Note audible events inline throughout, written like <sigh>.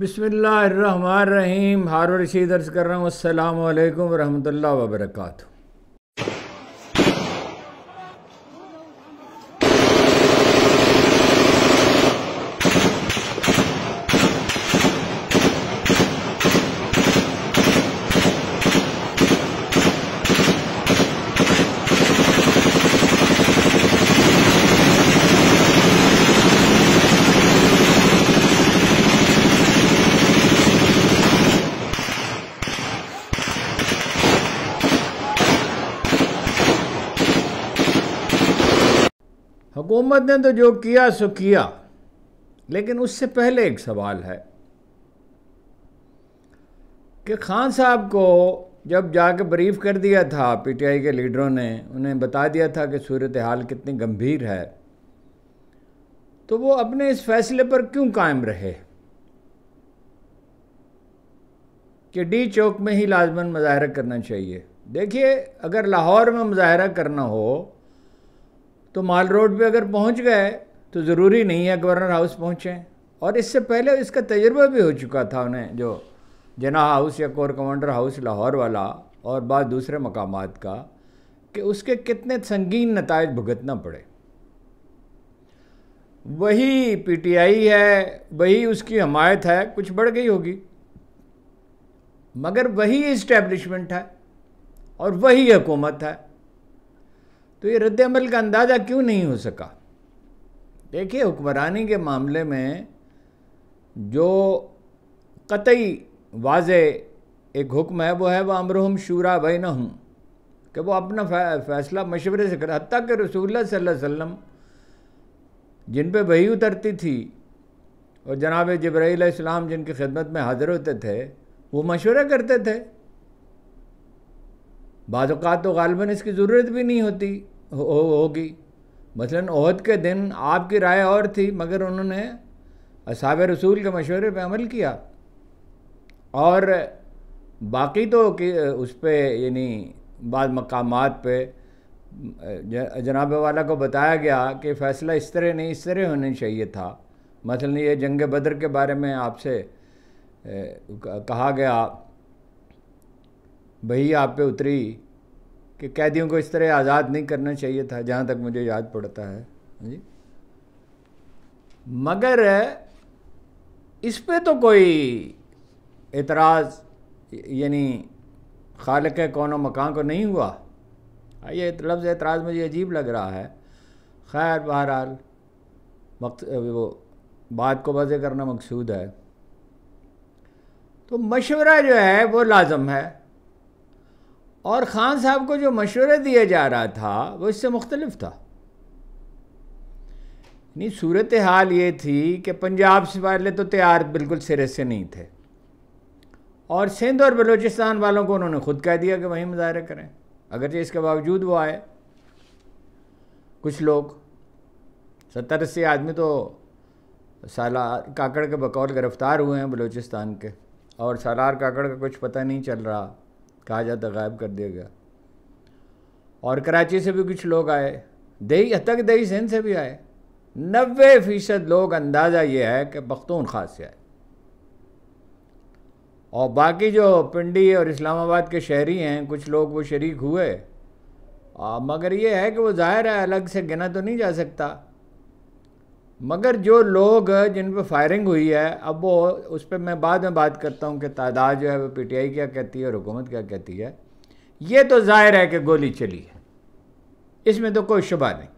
بسم اللہ الرحمن الرحیم ہارو رشید عرض کر رہا ہوں۔ السلام علیکم ورحمۃ اللہ وبرکاتہ۔ حکومت نے تو جو کیا سو کیا۔ لیکن اس سے پہلے ایک سوال ہے کہ خان صاحب کو جب جا کے بریف کر دیا تھا، پی ٹی آئی کے لیڈروں نے، انہیں بتا دیا تھا کہ صورتحال کتنی گمبھیر ہے، تو وہ اپنے اس فیصلے پر کیوں قائم رہے؟ کہ ڈی چوک میں ہی لازمن مظاہرہ کرنا چاہیے۔ دیکھیے، اگر لاہور میں مظاہرہ کرنا ہو تو مال روڈ پہ اگر پہنچ گئے تو ضروری نہیں ہے گورنر ہاؤس پہنچیں۔ اور اس سے پہلے اس کا تجربہ بھی ہو چکا تھا انہیں، جو جنا ہاؤس یا کور کمانڈر ہاؤس لاہور والا اور بعض دوسرے مقامات کا، کہ اس کے کتنے سنگین نتائج بھگتنا پڑے۔ وہی پی ٹی آئی ہے، وہی اس کی حمایت ہے، کچھ بڑھ گئی ہوگی۔ مگر وہی اسٹیبلشمنٹ ہے اور وہی حکومت ہے۔ تو یہ رد عمل کا اندازہ کیوں نہیں ہو سکا؟ دیکھیے، حکمرانی کے معاملے میں جو قطعی واضح ایک حکم ہے، وہ ہے وہ امرحم شورا بینہم کہ وہ اپنا فیصلہ مشورے سے کرے، حتیٰ کہ رسول اللہ صلی اللہ علیہ وسلم جن پہ وہی اترتی تھی اور جناب جبرائیل علیہ السلام جن کی خدمت میں حاضر ہوتے تھے، وہ مشورہ کرتے تھے۔ بعض اوقات تو غالباً اس کی ضرورت بھی نہیں ہوتی ہوگی۔ مثلاً عہد کے دن آپ کی رائے اور تھی، مگر انہوں نے اصحاب رسول کے مشورے پہ عمل کیا۔ اور باقی تو اس پہ یعنی بعض مقامات پہ، جناب والا کو بتایا گیا کہ فیصلہ اس طرح نہیں، اس طرح ہونا چاہیے تھا۔ مثلا یہ جنگ بدر کے بارے میں آپ سے کہا گیا۔ وہی آپ پہ اتری کہ قیدیوں کو اس طرح آزاد نہیں کرنا چاہیے تھا، جہاں تک مجھے یاد پڑتا ہے۔ ہاں جی؟ مگر اس پہ تو کوئی اعتراض یعنی خالق کون و مکان کو نہیں ہوا۔ یہ لفظ اعتراض مجھے عجیب لگ رہا ہے۔ خیر، بہرحال وقت وہ بات کو وضع کرنا مقصود ہے۔ تو مشورہ جو ہے وہ لازم ہے۔ اور خان صاحب کو جو مشورہ دیا جا رہا تھا وہ اس سے مختلف تھا۔ یعنی نہیں صورت حال یہ تھی کہ پنجاب سے والے تو تیار بالکل سرے سے نہیں تھے۔ اور سندھ اور بلوچستان والوں کو انہوں نے خود کہہ دیا کہ وہیں مظاہرے کریں۔ اگرچہ اس کے باوجود وہ آئے۔ کچھ لوگ، ستر اسی آدمی تو سالار کاکڑ کے بقول گرفتار ہوئے ہیں بلوچستان کے۔ اور سالار کاکڑ کا کچھ پتہ نہیں چل رہا۔ کہا جاتا غائب کر دیا گیا۔ اور کراچی سے بھی کچھ لوگ آئے، دہی، تک دہی سندھ سے بھی آئے۔ نوے فیصد لوگ اندازہ یہ ہے کہ خاص سے آئے۔ اور باقی جو پنڈی اور اسلام آباد کے شہری ہیں، کچھ لوگ وہ شریک ہوئے۔ مگر یہ ہے کہ وہ ظاہر ہے، الگ سے گنا تو نہیں جا سکتا۔ مگر جو لوگ جن پہ فائرنگ ہوئی ہے، اب وہ اس پہ میں بعد میں بات کرتا ہوں کہ تعداد جو ہے وہ پی ٹی آئی کیا کہتی ہے اور حکومت کیا کہتی ہے۔ یہ تو ظاہر ہے کہ گولی چلی ہے۔ اس میں تو کوئی شبہ نہیں۔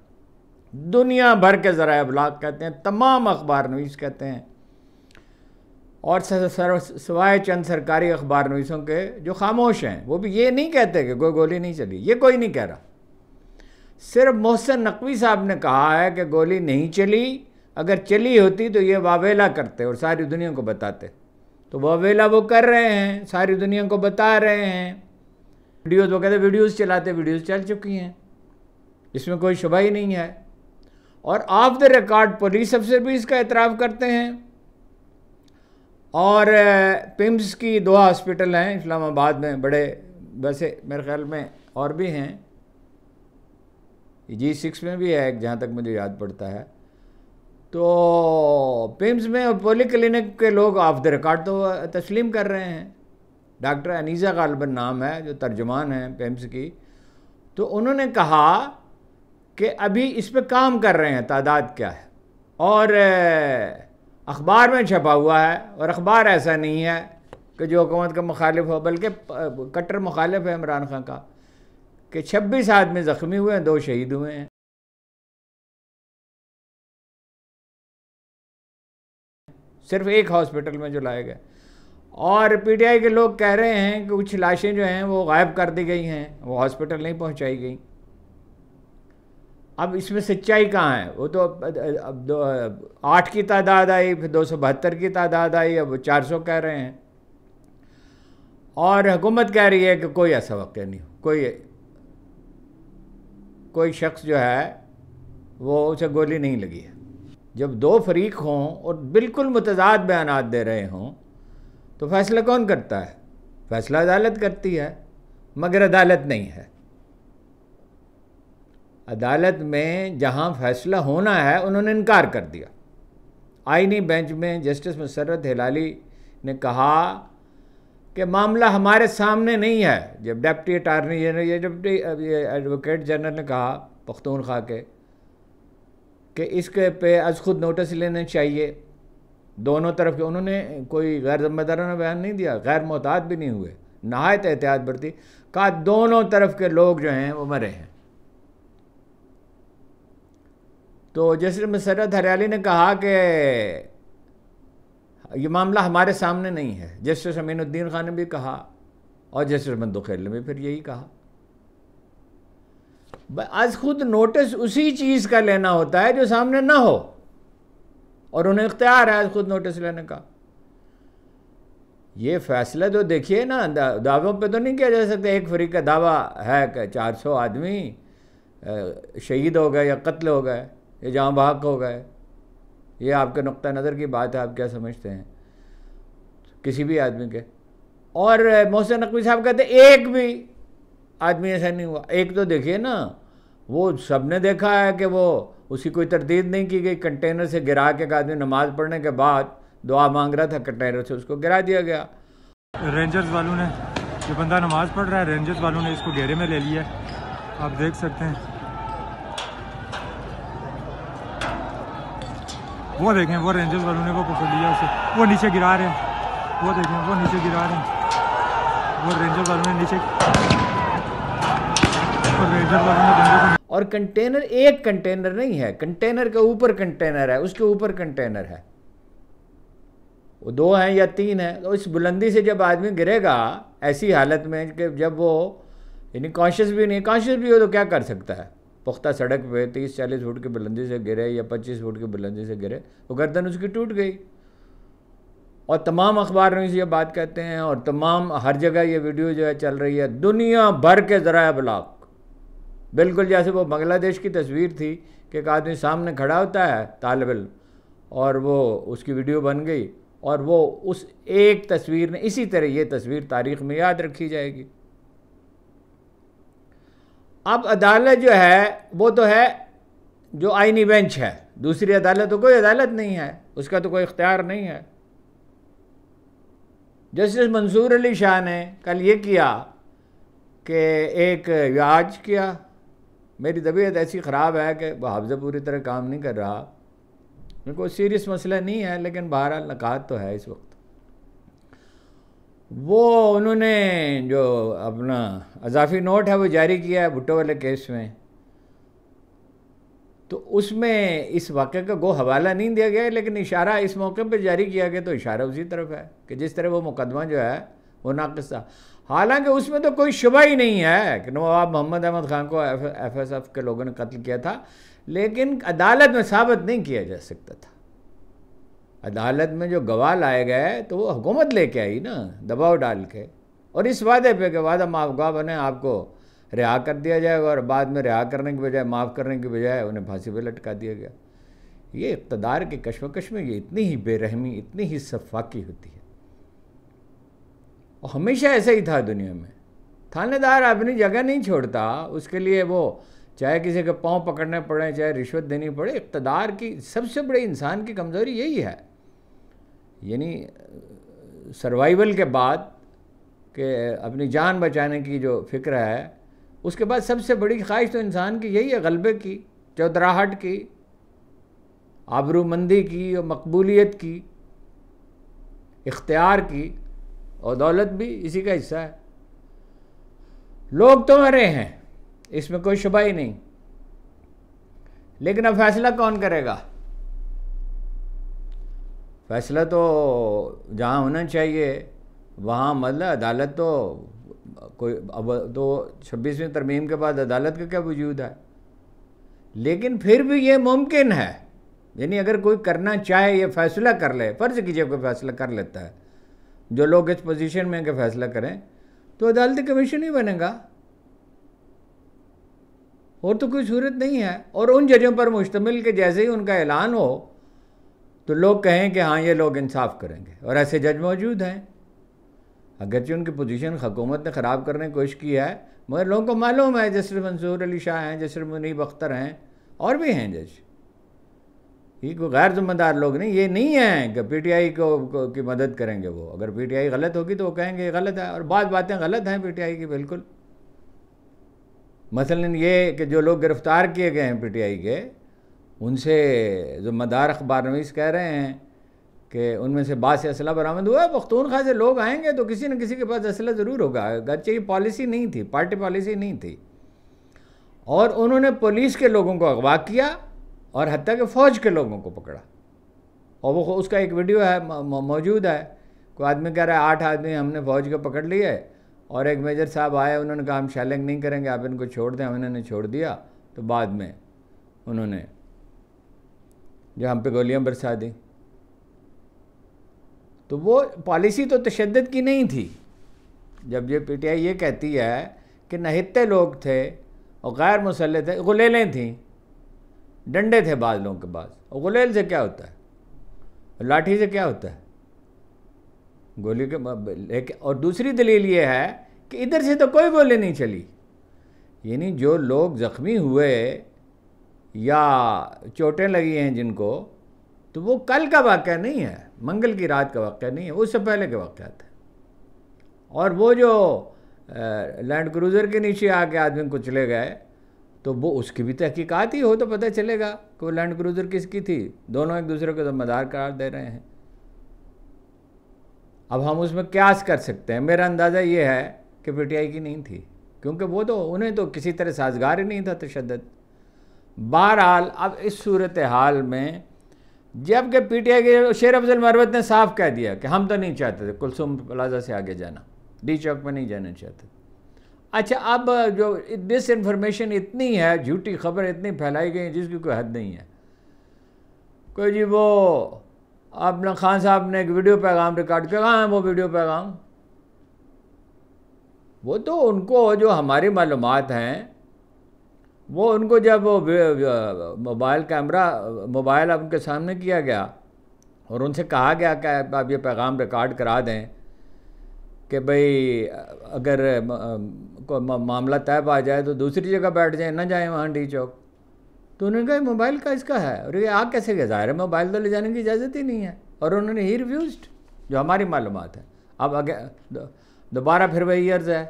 دنیا بھر کے ذرائع ابلاغ کہتے ہیں، تمام اخبار نویس کہتے ہیں۔ اور سوائے چند سرکاری اخبار نویسوں کے جو خاموش ہیں، وہ بھی یہ نہیں کہتے کہ کوئی گولی نہیں چلی۔ یہ کوئی نہیں کہہ رہا۔ صرف محسن نقوی صاحب نے کہا ہے کہ گولی نہیں چلی۔ اگر چلی ہوتی تو یہ واویلا کرتے اور ساری دنیا کو بتاتے۔ تو واویلا وہ کر رہے ہیں، ساری دنیا کو بتا رہے ہیں۔ ویڈیوز، وہ کہتے ویڈیوز چلاتے، ویڈیوز چل چکی ہیں۔ اس میں کوئی شبہ ہی نہیں ہے۔ اور آف دا ریکارڈ پولیس افسر بھی اس کا اعتراف کرتے ہیں۔ اور پمس کی دو ہاسپٹل ہیں، اسلام آباد میں بڑے، ویسے میرے خیال میں اور بھی ہیں۔ جی سکس میں بھی ہے، ایک جہاں تک مجھے یاد پڑتا ہے۔ تو پیمز میں پولی کلینک کے لوگ آف دا ریکارڈ تو تسلیم کر رہے ہیں۔ ڈاکٹر انیزا غالباً نام ہے، جو ترجمان ہیں پیمز کی۔ تو انہوں نے کہا کہ ابھی اس پہ کام کر رہے ہیں، تعداد کیا ہے۔ اور اخبار میں چھپا ہوا ہے، اور اخبار ایسا نہیں ہے کہ جو حکومت کا مخالف ہو، بلکہ کٹر مخالف ہے عمران خان کا، کہ چھبیس آدمی زخمی ہوئے ہیں، دو شہید ہوئے ہیں۔ صرف ایک ہاسپٹل میں جو لائے گئے۔ اور پی ٹی آئی کے لوگ کہہ رہے ہیں کہ کچھ لاشیں جو ہیں وہ غائب کر دی گئی ہیں، وہ ہاسپٹل نہیں پہنچائی گئی اب اس میں سچائی کہاں ہے؟ وہ تو آٹھ کی تعداد آئی، پھر دو سو بہتر کی تعداد آئی، اب چار سو کہہ رہے ہیں۔ اور حکومت کہہ رہی ہے کہ کوئی ایسا واقعہ نہیں کوئی کوئی شخص جو ہے وہ اسے گولی نہیں لگی ہے۔ جب دو فریق ہوں اور بالکل متضاد بیانات دے رہے ہوں، تو فیصلہ کون کرتا ہے؟ فیصلہ عدالت کرتی ہے، مگر عدالت نہیں ہے۔ عدالت میں جہاں فیصلہ ہونا ہے، انہوں نے انکار کر دیا۔ آئینی بینچ میں جسٹس مسرت ہلالی نے کہا کہ معاملہ ہمارے سامنے نہیں ہے۔ جب ڈپٹی اٹارنی جنرل، یہ ڈپٹی ایڈوکیٹ جنرل نے کہا، پختونخوا کے کہ اس کے پہ از خود نوٹس لینے چاہیے۔ دونوں طرف کے، انہوں نے کوئی غیر ذمہ دارانہ بیان نہیں دیا، غیر محتاط بھی نہیں ہوئے، نہایت احتیاط برتی۔ کہا دونوں طرف کے لوگ جو ہیں وہ مرے ہیں۔ تو جسر مسرت ہریالی نے کہا کہ یہ معاملہ ہمارے سامنے نہیں ہے۔ جسٹس امین الدین خان نے بھی کہا اور جسٹس مندوخیل نے بھی پھر یہی کہا۔ از خود نوٹس اسی چیز کا لینا ہوتا ہے جو سامنے نہ ہو۔ اور انہیں اختیار ہے از خود نوٹس لینے کا۔ یہ فیصلہ تو دیکھیے نا دعووں پہ تو نہیں کیا جا سکتا، ایک فریق کا دعویٰ ہے کہ چار سو آدمی شہید ہو گئے یا قتل ہو گئے، یا جہاں بحق ہو گئے۔ یہ آپ کے نقطہ نظر کی بات ہے، آپ کیا سمجھتے ہیں؟ کسی بھی آدمی کے۔ اور محسن نقوی صاحب کہتے ایک بھی آدمی ایسا نہیں ہوا۔ ایک تو دیکھیے نا، وہ سب نے دیکھا ہے کہ وہ اسی کوئی تردید نہیں کی گئی۔ کنٹینر سے گرا کے ایک آدمی نماز پڑھنے کے بعد دعا مانگ رہا تھا، کنٹینر سے اس کو گرا دیا گیا۔ رینجرز والوں نے یہ بندہ نماز پڑھ رہا ہے، رینجرز والوں نے اس کو گھیرے میں لے لیا ہے۔ آپ دیکھ سکتے ہیں۔ وہ دیکھیں، وہ رینجرز والوں نے وہ پکڑ لیا اسے۔ وہ نیچے گرا رہے ہیں۔ وہ دیکھیں، وہ نیچے گرا رہے ہیں۔ وہ رینجرز والوں نے نیچے اور کنٹینر ایک کنٹینر نہیں ہے۔ کنٹینر کے اوپر کنٹینر ہے، اس کے اوپر کنٹینر ہے۔ وہ دو ہیں یا تین ہیں۔ تو اس بلندی سے جب آدمی گرے گا، ایسی حالت میں کہ جب وہ یعنی کانشیس بھی نہیں کانشیس بھی ہو تو کیا کر سکتا ہے؟ پختہ سڑک پہ تیس، چالیس فٹ کی بلندی سے گرے یا پچیس فٹ کی بلندی سے گرے، وہ گردن اس کی ٹوٹ گئی۔ اور تمام اخبار میں یہ بات کہتے ہیں اور تمام، ہر جگہ یہ ویڈیو جو ہے چل رہی ہے، دنیا بھر کے ذرائع ابلاغ بالکل جیسے وہ بنگلہ دیش کی تصویر تھی کہ ایک آدمی سامنے کھڑا ہوتا ہے طالب علم اور وہ اس کی ویڈیو بن گئی اور وہ اس ایک تصویر نے اسی طرح یہ تصویر تاریخ میں یاد رکھی جائے گی۔ اب عدالت جو ہے وہ تو ہے جو آئینی بینچ ہے، دوسری عدالت تو کوئی عدالت نہیں ہے، اس کا تو کوئی اختیار نہیں ہے۔ جسٹس منصور علی شاہ نے کل یہ کیا کہ ایک یاج کیا۔ میری طبیعت ایسی خراب ہے کہ وہ حافظہ پوری طرح کام نہیں کر رہا۔ کوئی سیریس مسئلہ نہیں ہے، لیکن بہرحال نکات تو ہے اس وقت۔ وہ انہوں نے جو اپنا اضافی نوٹ ہے وہ جاری کیا ہے بھٹو والے کیس میں۔ تو اس میں اس واقعے کا گو حوالہ نہیں دیا گیا، لیکن اشارہ اس موقع پہ جاری کیا گیا تو اشارہ اسی طرف ہے کہ جس طرح وہ مقدمہ جو ہے وہ ناقص تھا۔ حالانکہ اس میں تو کوئی شبہ ہی نہیں ہے کہ نواب محمد احمد خان کو ایف ایس ایف کے لوگوں نے قتل کیا تھا، لیکن عدالت میں ثابت نہیں کیا جا سکتا تھا۔ عدالت میں جو گواہ لائے گئے تو وہ حکومت لے کے آئی نا، دباؤ ڈال کے۔ اور اس وعدے پہ کہ وعدہ معاف گواہ بنے، آپ کو رہا کر دیا جائے گا اور بعد میں رہا کرنے کی بجائے، معاف کرنے کی بجائے انہیں پھانسی پہ لٹکا دیا گیا۔ یہ اقتدار کے کشمکش میں یہ اتنی ہی بے رحمی، اتنی ہی صفاقی ہوتی ہے۔ اور ہمیشہ ایسا ہی تھا دنیا میں۔ تھانے دار اپنی جگہ نہیں چھوڑتا، اس کے لیے وہ چاہے کسی کے پاؤں پکڑنے پڑیں چاہے رشوت دینی پڑے، اقتدار کی سب سے بڑی انسان کی کمزوری یہی ہے۔ یعنی سروائیول کے بعد کہ اپنی جان بچانے کی جو فکر ہے، اس کے بعد سب سے بڑی خواہش تو انسان کی یہی ہے، غلبے کی، چودراہٹ کی آبرو مندی کی اور مقبولیت کی، اختیار کی۔ اور دولت بھی اسی کا حصہ ہے۔ لوگ تو مرے ہیں، اس میں کوئی شبہ ہی نہیں۔ لیکن اب فیصلہ کون کرے گا؟ فیصلہ تو جہاں ہونا چاہیے، وہاں مطلب عدالت تو کوئی اب تو چھبیسویں ترمیم کے بعد عدالت کا کیا وجود ہے؟ لیکن پھر بھی یہ ممکن ہے یعنی اگر کوئی کرنا چاہے، یہ فیصلہ کر لے، فرض کیجیے کوئی فیصلہ کر لیتا ہے۔ جو لوگ اس پوزیشن میں کہ فیصلہ کریں، تو عدالتی کمیشن ہی بنے گا۔ اور تو کوئی صورت نہیں ہے۔ اور ان ججوں پر مشتمل کہ جیسے ہی ان کا اعلان ہو، تو لوگ کہیں کہ ہاں یہ لوگ انصاف کریں گے۔ اور ایسے جج موجود ہیں۔ اگرچہ ان کی پوزیشن حکومت نے خراب کرنے کی کوشش کی ہے، مگر لوگوں کو معلوم ہے، جسر منصور علی شاہ ہیں، جسر منیب اختر ہیں، اور بھی ہیں جج۔ یہ کوئی غیر ذمہ دار لوگ نہیں، یہ نہیں ہیں کہ پی ٹی آئی کو کی مدد کریں گے وہ۔ اگر پی ٹی آئی غلط ہوگی تو وہ کہیں گے یہ غلط ہے اور بعض باتیں غلط ہیں پی ٹی آئی کی، بالکل۔ مثلا یہ کہ جو لوگ گرفتار کیے گئے ہیں پی ٹی آئی کے، ان سے ذمہ دار اخبار نویس کہہ رہے ہیں کہ ان میں سے بعض سے اسلحہ برآمد ہوا ہے پختونخوا سے لوگ آئیں گے تو کسی نہ کسی کے پاس اسلحہ ضرور ہوگا۔ اگرچہ یہ پالیسی نہیں تھی، پارٹی پالیسی نہیں تھی۔ اور انہوں نے پولیس کے لوگوں کو اغوا کیا اور حتیٰ کہ فوج کے لوگوں کو پکڑا۔ اور وہ اس کا ایک ویڈیو ہے موجود ہے۔ کوئی آدمی کہہ رہا ہے، آٹھ آدمی ہم نے فوج کو پکڑ لیے اور ایک میجر صاحب آئے، انہوں نے کہا ہم شیلنگ نہیں کریں گے، آپ ان کو چھوڑ دیں، ہم انہوں نے چھوڑ دیا۔ تو بعد میں انہوں نے جو ہم پہ گولیاں برسا دیں۔ تو وہ پالیسی تو تشدد کی نہیں تھی۔ جب یہ پی ٹی آئی یہ کہتی ہے کہ نہتے لوگ تھے اور غیر مسلح تھے غلیلیں تھیں۔ ڈنڈے تھے بعض لوگوں کے پاس۔ اور غلیل سے کیا ہوتا ہے؟ لاٹھی سے کیا ہوتا ہے؟ گولی کے اور دوسری دلیل یہ ہے کہ ادھر سے تو کوئی گولی نہیں چلی۔ یعنی جو لوگ زخمی ہوئے یا چوٹیں لگی ہیں جن کو، تو وہ کل کا واقعہ نہیں ہے، منگل کی رات کا واقعہ نہیں ہے، اس سے پہلے کے واقعات ہیں۔ اور وہ جو لینڈ کروزر کے نیچے آ کے آدمی کو چلے گئے تو وہ اس کی بھی تحقیقات ہی ہو تو پتہ چلے گا کہ وہ لینڈ کروزر کس کی تھی۔ دونوں ایک دوسرے کو ذمہ دار قرار دے رہے ہیں۔ اب ہم اس میں قیاس کر سکتے ہیں۔ میرا اندازہ یہ ہے کہ پی ٹی آئی کی نہیں تھی، کیونکہ وہ تو، انہیں تو کسی طرح سازگار ہی نہیں تھا تشدد۔ بہرحال، اب اس صورت حال میں جبکہ پی ٹی آئی کے شیر افضل مروت نے صاف کہہ دیا کہ ہم تو نہیں چاہتے تھے، کلثوم پلازا سے آگے جانا۔ ڈی چوک میں نہیں جانا چاہتے تھے۔ اچھا اب جو ڈس انفارمیشن اتنی ہے، جھوٹی خبر اتنی پھیلائی گئی جس کی کوئی حد نہیں ہے۔ کوئی جی وہ اپنا خان صاحب نے ایک ویڈیو پیغام ریکارڈ کیا، کہاں ہے وہ ویڈیو پیغام؟ وہ تو ان کو جو ہماری معلومات ہیں، وہ ان کو جب موبائل کیمرہ، موبائل ان کے سامنے کیا گیا اور ان سے کہا گیا کہ آپ یہ پیغام ریکارڈ کرا دیں کہ بھئی اگر معاملہ طے پا جائے تو دوسری جگہ بیٹھ جائیں، نہ جائیں وہاں ڈی چوک۔ تو انہوں نے کہا موبائل کا اس کا ہے۔ اور یہ آگ کیسے گیا؟ ظاہر ہے موبائل تو لے جانے کی اجازت ہی نہیں ہے۔ اور انہوں نے ہی ریفیوزڈ جو ہماری معلومات ہے اب اگر دوبارہ پھر وہی عرض ہے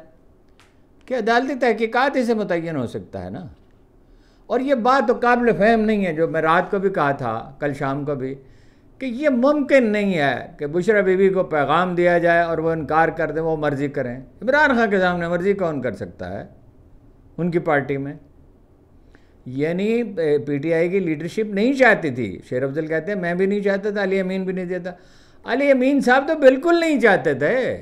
کہ عدالتی تحقیقات اسے متعین ہو سکتا ہے نا۔ اور یہ بات تو قابل فہم نہیں ہے، جو میں رات کو بھی کہا تھا، کل شام کو بھی۔ کہ یہ ممکن نہیں ہے کہ بشرا بی بی کو پیغام دیا جائے اور وہ انکار کر دیں، وہ مرضی کریں۔ عمران خان کے سامنے مرضی کون کر سکتا ہے؟ ان کی پارٹی میں۔ یعنی پی ٹی آئی کی لیڈرشپ نہیں چاہتی تھی۔ شیر افضل کہتے ہیں، میں بھی نہیں چاہتا تھا، علی امین بھی نہیں دیتا علی امین صاحب تو بالکل نہیں چاہتے تھے۔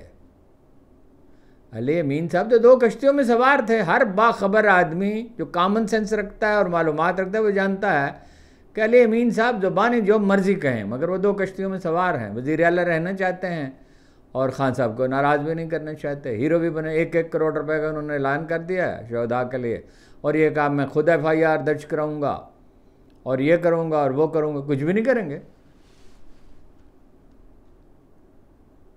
علی امین صاحب تو دو کشتیوں میں سوار تھے۔ ہر باخبر آدمی جو کامن سینس رکھتا ہے اور معلومات رکھتا ہے، وہ جانتا ہے کہ علی امین صاحب زبانی جو مرضی کہیں، مگر وہ دو کشتیوں میں سوار ہیں۔ وزیر اعلیٰ رہنا چاہتے ہیں اور خان صاحب کو ناراض بھی نہیں کرنا چاہتے۔ ہیرو بھی بنے، ایک ایک کروڑ روپے کا انہوں نے اعلان کر دیا ہے شہدا کے لیے۔ اور یہ کام میں خود ایف آئی آر درج کراؤں گا۔ اور یہ کروں گا اور وہ کروں گا، کچھ بھی نہیں کریں گے۔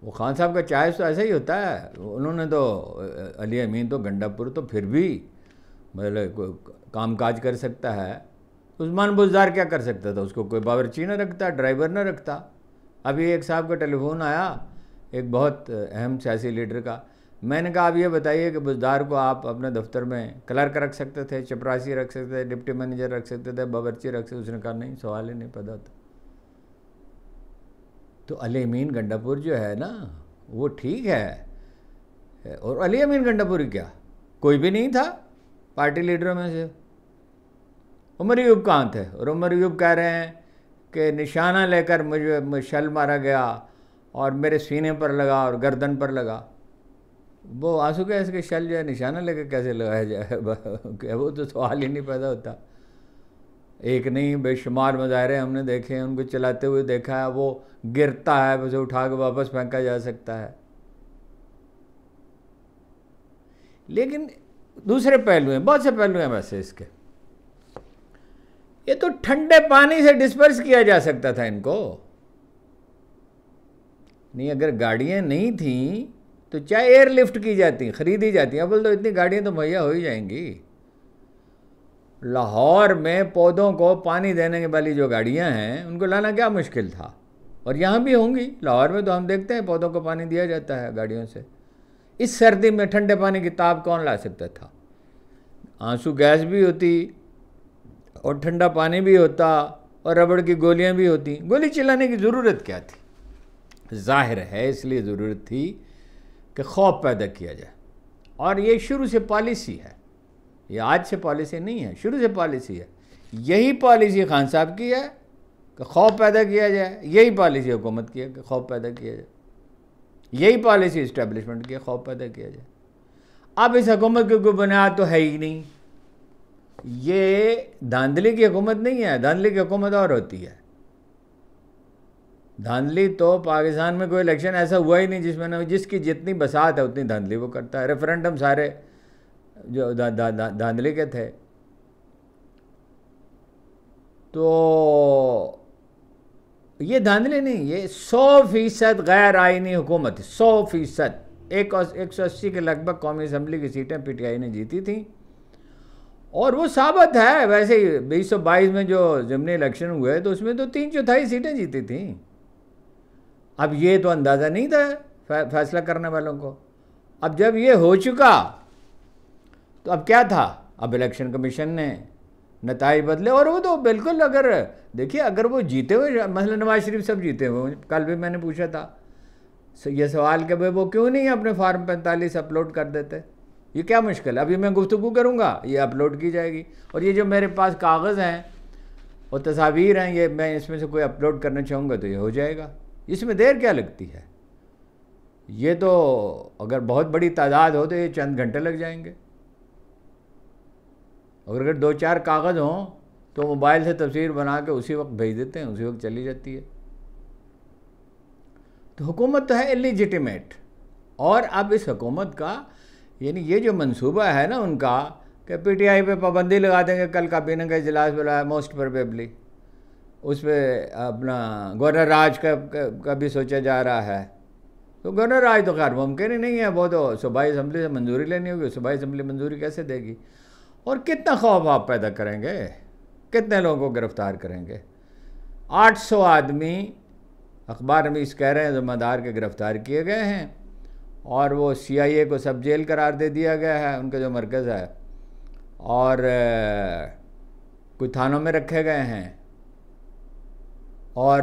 وہ خان صاحب کا چائس تو ایسا ہی ہوتا ہے۔ انہوں نے تو، علی امین تو گنڈا پور تو پھر بھی مطلب کام کاج کر سکتا ہے۔ عثمان بزدار کیا کر سکتا تھا؟ اس کو کوئی باورچی نہ رکھتا، ڈرائیور نہ رکھتا۔ ابھی ایک صاحب کا ٹیلی فون آیا، ایک بہت اہم سیاسی لیڈر کا۔ میں نے کہا آپ یہ بتائیے کہ بزدار کو آپ اپنے دفتر میں کلرک رکھ سکتے تھے، چپراسی رکھ سکتے تھے، ڈپٹی مینیجر رکھ سکتے تھے، باورچی رکھ سکتے اس نے کہا، نہیں، سوال ہی نہیں پتا تھا۔ تو علی امین گنڈا پور جو ہے نا، وہ ٹھیک ہے۔ اور علی امین گنڈا پوری کیا؟ کوئی بھی نہیں تھا؟ پارٹی لیڈروں میں سے۔ عمر ایوب کہاں تھے اور عمر ایوب کہہ رہے ہیں کہ نشانہ لے کر مجھے شل مارا گیا اور میرے سینے پر لگا اور گردن پر لگا وہ آنسو کے ایسے کہ شل جو ہے نشانہ لے کر کیسے لگایا جائے وہ تو سوال ہی نہیں پیدا ہوتا ایک نہیں بے شمار مظاہرے ہم نے دیکھے ہیں ان کو چلاتے ہوئے دیکھا ہے وہ گرتا ہے اسے اٹھا کے واپس پھینکا جا سکتا ہے لیکن دوسرے پہلو ہیں بہت سے پہلو ہیں ویسے اس کے یہ تو ٹھنڈے پانی سے ڈسپرس کیا جا سکتا تھا ان کو۔ نہیں، اگر گاڑیاں نہیں تھیں تو چاہے ایئر لفٹ کی جاتی، خریدی جاتی، اب تو اتنی گاڑیاں تو مہیا ہو ہی جائیں گی۔ لاہور میں پودوں کو پانی دینے والی جو گاڑیاں ہیں، ان کو لانا کیا مشکل تھا؟ اور یہاں بھی ہوں گی۔ لاہور میں تو ہم دیکھتے ہیں پودوں کو پانی دیا جاتا ہے گاڑیوں سے۔ اس سردی میں ٹھنڈے پانی کی تاب کون لا سکتا تھا؟ آنسو گیس بھی ہوتی اور ٹھنڈا پانی بھی ہوتا اور ربڑ کی گولیاں بھی ہوتی۔ گولی چلانے کی ضرورت کیا تھی؟ ظاہر ہے، اس لیے ضرورت تھی کہ خوف پیدا کیا جائے۔ اور یہ شروع سے پالیسی ہے۔ یہ آج سے پالیسی نہیں ہے، شروع سے پالیسی ہے۔ یہی پالیسی خان صاحب کی ہے کہ خوف پیدا کیا جائے۔ یہی پالیسی حکومت کی ہے کہ خوف پیدا کیا جائے۔ یہی پالیسی اسٹیبلشمنٹ کی ہے، خوف پیدا کیا جائے۔ اب اس حکومت کی کوئی بنیاد تو ہے ہی نہیں۔ یہ دھاندلی کی حکومت نہیں ہے، دھاندلی کی حکومت اور ہوتی ہے۔ دھاندلی تو پاکستان میں کوئی الیکشن ایسا ہوا ہی نہیں جس میں جس کی جتنی بسات ہے اتنی دھاندلی وہ کرتا ہے۔ ریفرنڈم سارے جو دھاندلی کے تھے۔ تو یہ دھاندلی نہیں، یہ سو فیصد غیر آئینی حکومت، سو فیصد۔ ایک ایک سو اسی کے لگ بھگ قومی اسمبلی کی سیٹیں پی ٹی آئی نے جیتی تھیں۔ اور وہ ثابت ہے، ویسے ہی بیس سو بائیس میں جو ضمنی الیکشن ہوئے، تو اس میں تو تین چوتھائی سیٹیں جیتی تھیں۔ اب یہ تو اندازہ نہیں تھا فیصلہ کرنے والوں کو۔ اب جب یہ ہو چکا، تو اب کیا تھا؟ اب الیکشن کمیشن نے نتائج بدلے، اور وہ تو بالکل اگر دیکھیے، اگر وہ جیتے ہوئے، مثلا نواز شریف سب جیتے ہوئے، کل بھی میں نے پوچھا تھا یہ سوال کہ وہ کیوں نہیں اپنے فارم پینتالیس اپلوڈ کر دیتے؟ یہ کیا مشکل ہے؟ ابھی میں گفتگو کروں گا، یہ اپلوڈ کی جائے گی۔ اور یہ جو میرے پاس کاغذ ہیں اور تصاویر ہیں، یہ میں اس میں سے کوئی اپلوڈ کرنا چاہوں گا تو یہ ہو جائے گا۔ اس میں دیر کیا لگتی ہے؟ یہ تو اگر بہت بڑی تعداد ہو تو یہ چند گھنٹے لگ جائیں گے۔ اور اگر دو چار کاغذ ہوں تو موبائل سے تصویر بنا کے اسی وقت بھیج دیتے ہیں، اسی وقت چلی جاتی ہے۔ تو حکومت تو ہے انلیجیٹیمیٹ اور اب اس حکومت کا یعنی یہ جو منصوبہ ہے نا ان کا کہ پی ٹی آئی پہ پابندی لگا دیں گے، کل کا کا اجلاس بلایا موسٹ پربیبلی اس پہ اپنا گورنر راج کا بھی سوچا جا رہا ہے۔ تو گورنر راج تو خیر ممکن ہی نہیں ہے، وہ تو صوبائی اسمبلی سے منظوری لینی ہوگی، صوبائی اسمبلی منظوری کیسے دے گی؟ اور کتنا خوف آپ پیدا کریں گے؟ کتنے لوگوں کو گرفتار کریں گے؟ آٹھ سو آدمی اخبار میں اس کہہ رہے ہیں، ذمہ دار کے گرفتار کیے گئے ہیں۔ اور وہ سی آئی اے کو سب جیل قرار دے دیا گیا ہے، ان کا جو مرکز ہے۔ اور کچھ تھانوں میں رکھے گئے ہیں۔ اور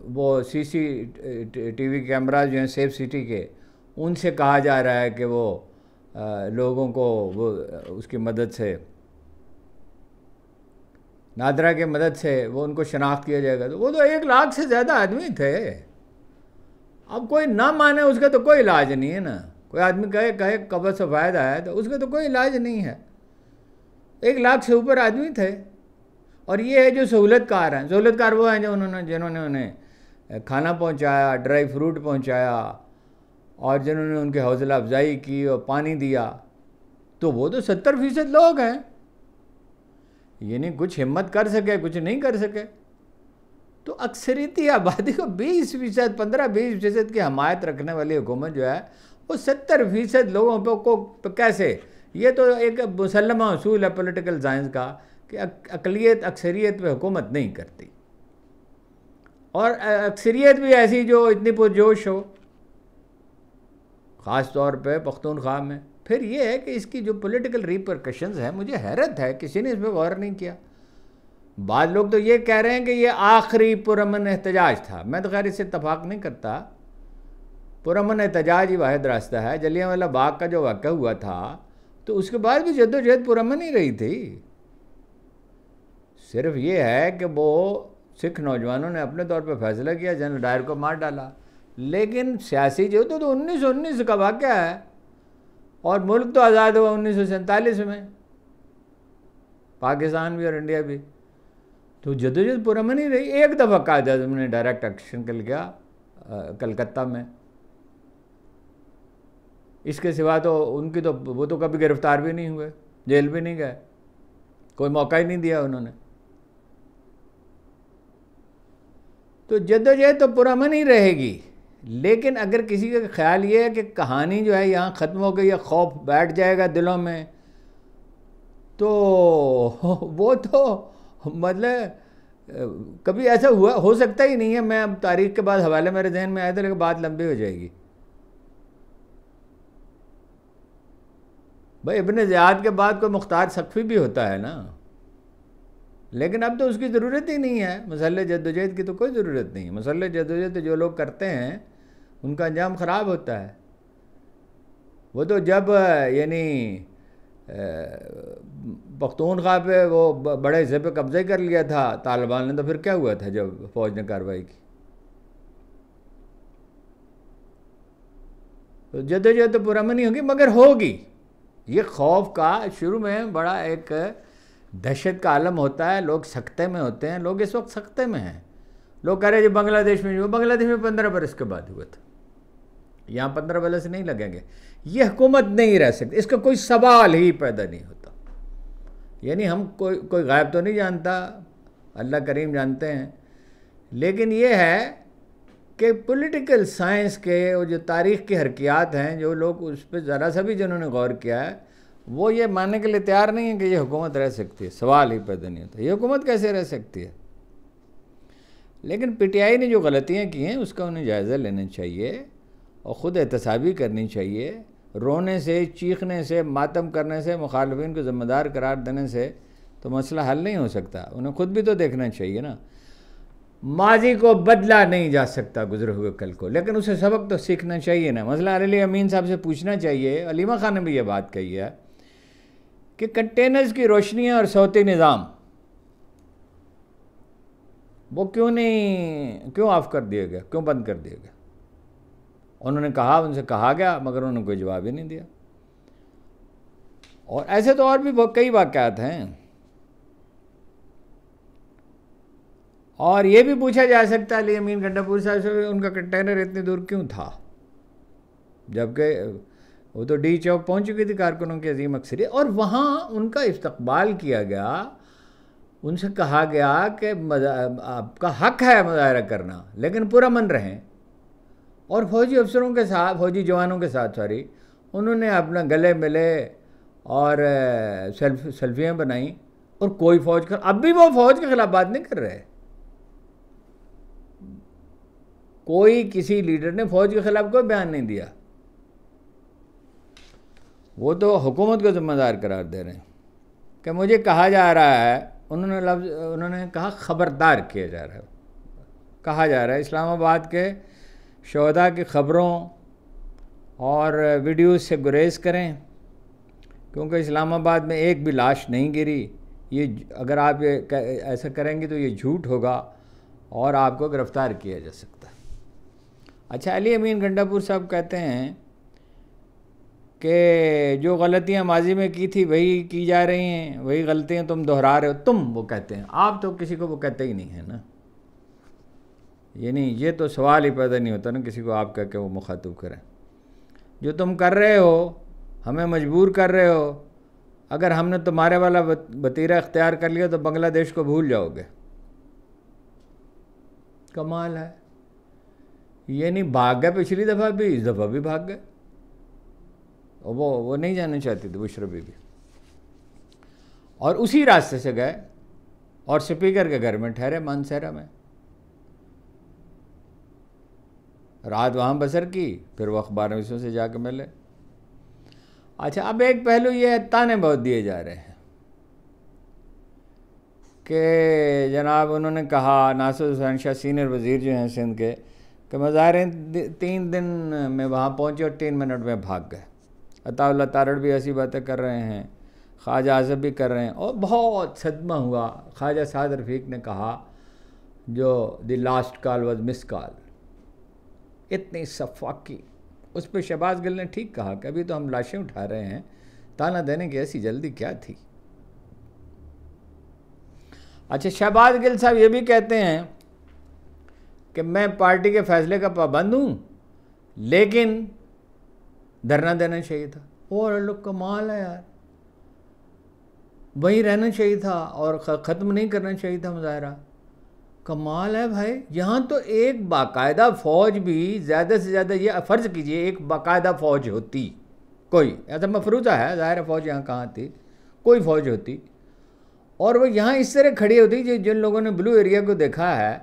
وہ سی سی ٹی وی کیمراز جو ہیں سیف سٹی کے، ان سے کہا جا رہا ہے کہ وہ لوگوں کو وہ، اس کی مدد سے نادرا کے مدد سے وہ ان کو شناخت کیا جائے گا۔ تو وہ تو ایک لاکھ سے زیادہ آدمی تھے۔ اب کوئی نہ مانے اس کا تو کوئی علاج نہیں ہے نا۔ کوئی آدمی کہے کہے قبض سے فائدہ ہے تو اس کا تو کوئی علاج نہیں ہے۔ ایک لاکھ سے اوپر آدمی تھے۔ اور یہ ہے جو سہولت کار ہیں۔ سہولت کار وہ ہیں جو انہوں نے، جنہوں نے انہیں کھانا پہنچایا، ڈرائی فروٹ پہنچایا اور جنہوں نے ان کے حوصلہ افزائی کی اور پانی دیا۔ تو وہ تو ستر فیصد لوگ ہیں۔ یعنی کچھ ہمت کر سکے، کچھ نہیں کر سکے۔ تو اکثریتی آبادی کو بیس فیصد، پندرہ، بیس فیصد کی حمایت رکھنے والی حکومت جو ہے، وہ ستر فیصد لوگوں پہ کو کیسے؟ یہ تو ایک مسلمہ اصول ہے پولیٹیکل سائنس کا کہ اقلیت، اکثریت پہ حکومت نہیں کرتی۔ اور اکثریت بھی ایسی جو اتنی پرجوش ہو، خاص طور پہ پختونخوا میں۔ پھر یہ ہے کہ اس کی جو پولیٹیکل ریپرکشنز ہیں، مجھے حیرت ہے، کسی نے اس پہ غور نہیں کیا۔ بعض لوگ تو یہ کہہ رہے ہیں کہ یہ آخری پرامن احتجاج تھا۔ میں تو خیر اس سے اتفاق نہیں کرتا۔ پرامن احتجاج ہی واحد راستہ ہے۔ جلیاں والا باغ کا جو واقعہ ہوا تھا، تو اس کے بعد بھی جد و جہد پرامن ہی رہی تھی۔ صرف یہ ہے کہ وہ سکھ نوجوانوں نے اپنے طور پہ فیصلہ کیا، جنرل ڈائر کو مار ڈالا۔ لیکن سیاسی جو تو انیس سو انیس کا واقعہ ہے۔ اور ملک تو آزاد ہوا انیس سو سینتالیس میں۔ پاکستان بھی اور انڈیا بھی۔ تو جدوجہد پرامن ہی رہی، ایک دفعہ قائد اعظم نے ڈائریکٹ ایکشن کر لیا کلکتہ میں۔ اس کے سوا تو ان کی تو، وہ تو کبھی گرفتار بھی نہیں ہوئے، جیل بھی نہیں گئے۔ کوئی موقع ہی نہیں دیا انہوں نے۔ تو جدوجہد تو پرامن ہی رہے گی، لیکن اگر کسی کا خیال یہ ہے کہ کہانی جو ہے یہاں ختم ہو گئی یا خوف بیٹھ جائے گا دلوں میں، تو <laughs> وہ تو مطلب کبھی ایسا ہوا، ہو سکتا ہی نہیں ہے، میں اب تاریخ کے بعد حوالے میرے ذہن میں آئے تھے لیکن بات لمبی ہو جائے گی۔ بھائی، ابن زیاد کے بعد کوئی مختار سقفی بھی ہوتا ہے نا۔ لیکن اب تو اس کی ضرورت ہی نہیں ہے۔ مسلح جدوجہد کی تو کوئی ضرورت نہیں ہے۔ مسلح جدوجہد جو لوگ کرتے ہیں، ان کا انجام خراب ہوتا ہے۔ وہ تو جب یعنی پختونخوا پہ وہ بڑے حصے پہ قبضہ کر لیا تھا۔ طالبان نے تو پھر کیا ہوا تھا جب فوج نے کارروائی کی؟ تو جدوجہد تو پرامن نہیں ہوگی، مگر ہوگی۔ یہ خوف کا شروع میں بڑا ایک دہشت کا عالم ہوتا ہے۔ لوگ سختے میں ہوتے ہیں، لوگ اس وقت سختے میں ہیں۔ لوگ کہہ رہے جی بنگلہ دیش میں جو بنگلہ دیش میں پندرہ برس کے بعد ہوا تھا۔ یہاں پندرہ برس نہیں لگیں گے۔ یہ حکومت نہیں رہ سکتی، اس کا کوئی سوال ہی پیدا نہیں ہوتا۔ یعنی ہم کوئی کوئی غائب تو نہیں جانتا، اللہ کریم جانتے ہیں۔ لیکن یہ ہے کہ پولیٹیکل سائنس کے وہ جو تاریخ کی حرکیات ہیں، جو لوگ اس پہ ذرا سا بھی جنہوں نے غور کیا ہے، وہ یہ ماننے کے لیے تیار نہیں ہے کہ یہ حکومت رہ سکتی ہے۔ سوال ہی پیدا نہیں ہوتا۔ یہ حکومت کیسے رہ سکتی ہے؟ لیکن پی ٹی آئی نے جو غلطیاں کی ہیں، اس کا انہیں جائزہ لینا چاہیے اور خود احتسابی کرنی چاہیے۔ رونے سے، چیخنے سے، ماتم کرنے سے، مخالفین کو ذمہ دار قرار دینے سے تو مسئلہ حل نہیں ہو سکتا۔ انہیں خود بھی تو دیکھنا چاہیے نا۔ ماضی کو بدلا نہیں جا سکتا گزرے ہوئے کل کو، لیکن اسے سبق تو سیکھنا چاہیے نا۔ مسئلہ علی امین صاحب سے پوچھنا چاہیے۔ علیمہ خان نے بھی یہ بات کہی ہے کہ کنٹینرز کی روشنیاں اور صوتی نظام، وہ کیوں نہیں، کیوں آف کر دیا گیا کیوں بند کر دیا گیا انہوں نے کہا، ان سے کہا گیا، مگر انہوں نے کوئی جواب ہی نہیں دیا۔ اور ایسے تو اور بھی کئی واقعات ہیں۔ اور یہ بھی پوچھا جا سکتا ہے، علی امین گنڈا پور صاحب سے ان کا کنٹینر اتنی دور کیوں تھا؟ جبکہ وہ تو ڈی چوک پہنچ چکی تھی کارکنوں کی عظیم اکثریت، اور وہاں ان کا استقبال کیا گیا۔ ان سے کہا گیا کہ آپ کا حق ہے مظاہرہ کرنا، لیکن پورا من رہیں اور فوجی افسروں کے ساتھ، فوجی جوانوں کے ساتھ، سوری، انہوں نے اپنا گلے ملے اور سیلف، سیلفیاں بنائیں اور کوئی فوج کر اب بھی وہ فوج کے خلاف بات نہیں کر رہے۔ کوئی کسی لیڈر نے فوج کے خلاف کوئی بیان نہیں دیا۔ وہ تو حکومت کو ذمہ دار قرار دے رہے ہیں کہ مجھے کہا جا رہا ہے، انہوں نے لفظ، انہوں نے کہا خبردار کیا جا رہا ہے۔ کہا جا رہا ہے اسلام آباد کے شہدا کی خبروں اور ویڈیوز سے گریز کریں، کیونکہ اسلام آباد میں ایک بھی لاش نہیں گری۔ یہ اگر آپ یہ ایسا کریں گے تو یہ جھوٹ ہوگا اور آپ کو گرفتار کیا جا سکتا ہے۔ اچھا علی امین گنڈا پور صاحب کہتے ہیں کہ جو غلطیاں ماضی میں کی تھی وہی کی جا رہی ہیں، وہی غلطیاں تم دہرا رہے ہو۔ تم وہ کہتے ہیں، آپ تو کسی کو وہ کہتے ہی نہیں ہیں نا۔ یعنی یہ تو سوال ہی پیدا نہیں ہوتا نا کسی کو آپ کہہ کے وہ مخاطب کریں۔ جو تم کر رہے ہو، ہمیں مجبور کر رہے ہو، اگر ہم نے تمہارے والا بطیرہ اختیار کر لیا تو بنگلہ دیش کو بھول جاؤ گے۔ کمال ہے۔ یعنی بھاگ گئے پچھلی دفعہ بھی، اس دفعہ بھی بھاگ گئے۔ وہ وہ نہیں جانا چاہتی تھی، بشر بی اور اسی راستے سے گئے اور سپیکر کے گھر میں، ٹھہرے، مانسہرہ میں۔ رات وہاں بسر کی، پھر وہ اخبار نویسوں سے جا کے ملے۔ اچھا اب ایک پہلو یہ ہے، تانے بہت دیے جا رہے ہیں۔ کہ جناب انہوں نے کہا، ناصر حسین شاہ سینئر وزیر جو ہیں سندھ کے، کہ مظاہرے تین دن میں وہاں پہنچے اور تین منٹ میں بھاگ گئے۔ عطا اللہ تارڑ بھی ایسی باتیں کر رہے ہیں، خواجہ اعظم بھی کر رہے ہیں۔ اور بہت صدمہ ہوا۔ خواجہ سعد رفیق نے کہا، جو دی لاسٹ کال واز مس کال اتنی صفاقی اس پہ شہباز گل نے ٹھیک کہا کہ ابھی تو ہم لاشیں اٹھا رہے ہیں۔ تانا دینے کی ایسی جلدی کیا تھی؟ اچھا شہباز گل صاحب یہ بھی کہتے ہیں کہ میں پارٹی کے فیصلے کا پابند ہوں، لیکن دھرنا دینا چاہیے تھا۔ اور لوگ کمال ہے یار۔ وہیں رہنا چاہیے تھا اور ختم نہیں کرنا چاہیے تھا مظاہرہ۔ کمال ہے بھائی۔ یہاں تو ایک باقاعدہ فوج بھی زیادہ سے زیادہ یہ فرض کیجیے ایک باقاعدہ فوج ہوتی۔ کوئی، ایسا مفروضہ ہے، ظاہر فوج یہاں کہاں تھی۔ کوئی فوج ہوتی۔ اور وہ یہاں اس طرح کھڑی ہوتی جی، جن لوگوں نے بلو ایریا کو دیکھا ہے،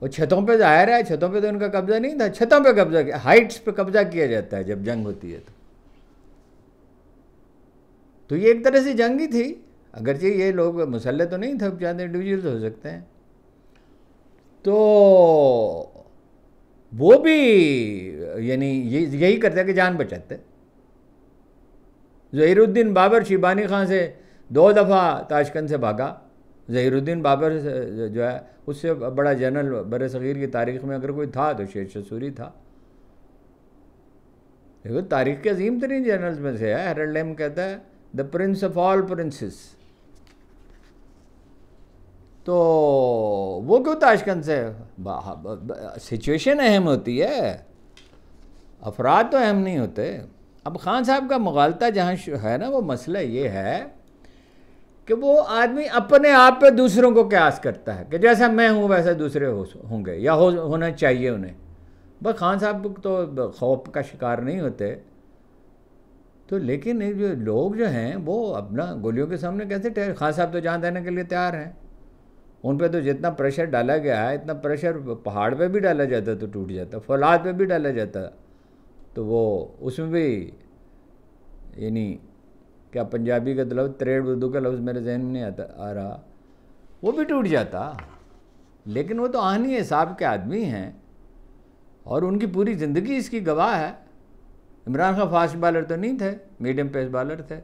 وہ چھتوں پہ ظاہر ہے، چھتوں پہ تو ان کا قبضہ نہیں تھا، چھتوں پہ قبضہ کیا، ہائٹس پہ قبضہ کیا جاتا ہے جب جنگ ہوتی ہے تو۔ تو یہ ایک طرح سے جنگ ہی تھی۔ اگرچہ یہ لوگ مسلح تو نہیں تھے زیادہ انڈیویجولز ہو سکتے ہیں۔ تو وہ بھی یعنی یہی کرتے کہ جان بچاتے ظہیر الدین بابر شیبانی خان سے دو دفعہ تاشکن سے بھاگا۔ ظہیر الدین بابر جو ہے، اس سے بڑا جنرل بر صغیر کی تاریخ میں اگر کوئی تھا تو شیر شسوری تھا۔ دیکھو، تاریخ کے عظیم ترین جنرلز میں سے ہے۔ ہیرلڈ لیم کہتا ہے the prince of all princes تو وہ کیوں تاشکند سے سچویشن اہم ہوتی ہے۔ افراد تو اہم نہیں ہوتے۔ اب خان صاحب کا مغالطہ جہاں ہے نا، وہ مسئلہ یہ ہے کہ وہ آدمی اپنے آپ پہ دوسروں کو قیاس کرتا ہے کہ جیسا میں ہوں، ویسا دوسرے ہوں گے، یا ہونا چاہیے انہیں۔ بس خان صاحب تو خوف کا شکار نہیں ہوتے۔ تو لیکن جو لوگ جو ہیں، وہ اپنا گولیوں کے سامنے کیسے خان صاحب تو جان دینے کے لیے تیار ہیں۔ ان پہ تو جتنا پریشر ڈالا گیا ہے، اتنا پریشر پہاڑ پہ بھی ڈالا جاتا تو ٹوٹ جاتا، فولاد پہ بھی ڈالا جاتا۔ تو وہ اس میں بھی یعنی کیا پنجابی کا لفظ، تریڑ اردو کا لفظ میرے ذہن میں نہیں آتا، آ رہا۔ وہ بھی ٹوٹ جاتا۔ لیکن وہ تو آہنی حساب کے آدمی ہیں۔ اور ان کی پوری زندگی اس کی گواہ ہے۔ عمران خان فاسٹ بالر تو نہیں تھے، میڈیم پیس بالر تھے۔